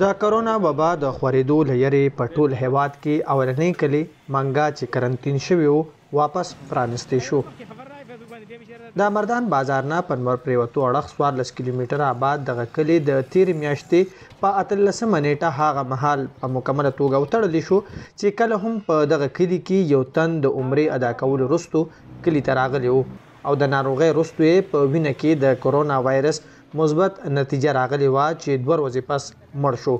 د کرونا وبا د خورېدو له یرې په ټول هېواد کې اولنی کلی منګا چې کرنتین شوی و واپس پرانیستی شو. د مردان بازار نه په نور پریوتو اړخ څوارلس کیلومتره آباد دغه کلی د تېرې میاشتې په اتلسمه نېټه هغه مهال په مکمله توګه وتړلی شو چې کله هم په دغه کلي کې یو تن د عمرې ادا کولو وروسته کلي ته راغلی و او د ناروغۍ وروسته یې په وینه کې د کرونا وایرس مثبت نتیجه راغلې وه چې دوه ورځې پس مړ شو.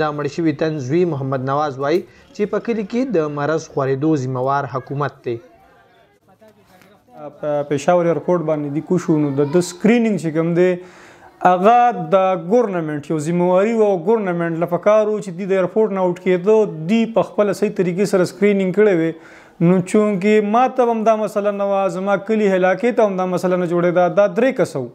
د مړ شوي تن زوی محمد نواز وايي چې په کلي کې د مرض خورېدو ذمه وار حکومت دی. په پېښور اېرپورټ باندې دي کوش و نو د ده سکریننګ چې کوم دی هغه د ګورنمنټ یو ذمه واري وه او ګورنمنټ له پکار و چې دی د اېرپورټ نه اوټ کېده دی په خپله صحیح طریقې سره سکریننګ کړی وی نو چونکې ما ته هم دا مسله نه وه زما کلي هلاکې ته هم دا مسله نه جوړېده دا درې کسه وو.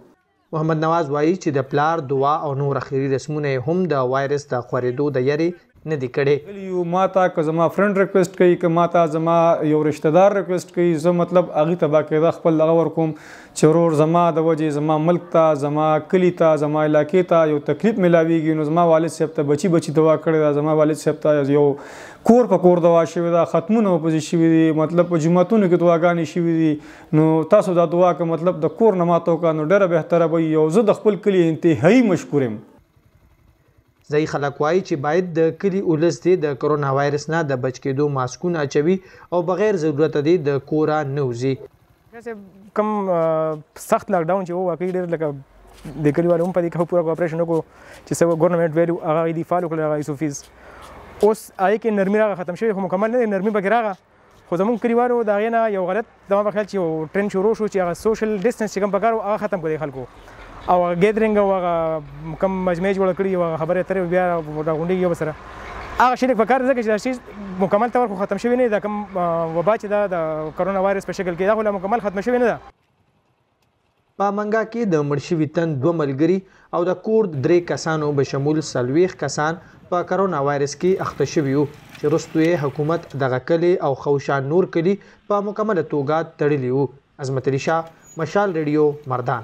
محمد نواز وايي چې د پلار دعا او نور اخري رسمونه یې هم د وایرس د خورېدو د یرې نه دي کړي. ویلي یو ماته که زما فرینډ ریکویسټ کوي که ماته زما یو رشته دار ریکویسټ کوي زه مطلب هغوی ته باقاعده خپل دغه ورکوم چې ورور زما د وجې زما ملک ته زما کلي ته زما علاقې ته یو تکلیف ملاویږي نو زما والد صاحب ته بچي بچي دعا کړې ده زما والد صاحب ته یو کور په کور دعا شوې ده ختمونه ورپسې شوي دي مطلب په جوماتونو کې دعاګانې شوي دي نو تاسو دا دعا که مطلب د کور نه ماتو کا نو ډېره بهتره به یو زه د خپل کلی انتهایی مشکور یم ځای خلک وایي چې باید د کلی اولس دې د کرونا وایرس نه د بچ کېدو ماسکونه اچوي او بغیر ضرورت دې د کوره نه وځي چې کوم سخت لاک ډاون چې وو واقعي ډېر لکه د کلیوالو هم په دې کې پوره کوپریشن وکړو چې څه ګورنمنت ویلو هغه دی فالو کړل هغه یوسفیز اوس آی کې نرمي راغه ختم شوی خو مکمل نه نرمي بګراغه خو زموږ کلیوالو د هغې نه یو غلط زما په خیال چې یو ټرینډ شروع شو چې هغه سوشل ډیسټنس چې کوم پکار و هغه ختم کړو د خلکو او هغه ګیدرینګ او هغه کوم مجمع جوړه کړي او هغه خبرې اترې بیا راغونډېږي یو بل سره هغه شی لږ پکار ځکه چې دا چیز مکمل طور خو ختم شوی نه دا کوم وبا چې دا د کرونا وایرس په شکل کې دا خو لا مکمل ختم شوی نه ده په منګا کې د مړ شوي تن دوه ملګري او د کور درې کسانو بشمول څلوېښت کسان په کرونا وایرس کې اخته شوي وو چې وروسته یې حکومت دغه کلي او خوشان نور کلي په مکمله توګه تړلي وو. عظمت علي شاه، مشال رېډیو، مردان.